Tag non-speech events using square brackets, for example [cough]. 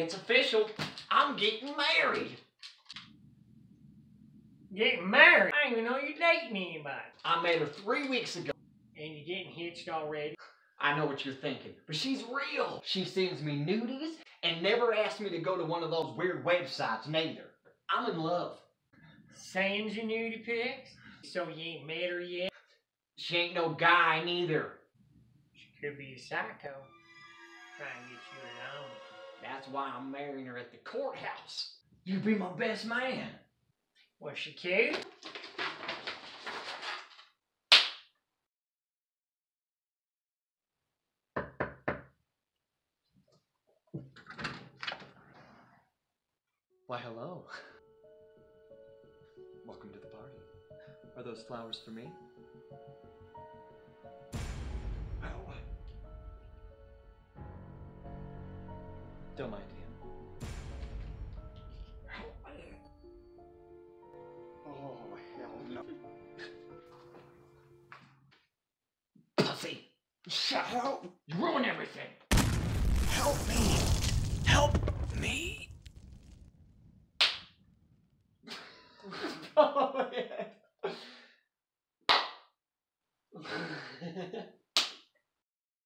It's official. I'm getting married. Getting married? I didn't even know you're dating anybody. I met her three weeks ago. And you're getting hitched already. I know what you're thinking, but she's real. She sends me nudies and never asks me to go to one of those weird websites neither. I'm in love. Sends you nudie pics? So you ain't met her yet? She ain't no guy neither. She could be a psycho. Trying to get you alone. That's why I'm marrying her at the courthouse. You be my best man. Was she cute? Why, hello. Welcome to the party. Are those flowers for me? Don't mind him. Oh, hell no. Pussy! Shut up! You ruin everything! Help me! Help me! [laughs] oh, yeah. [laughs]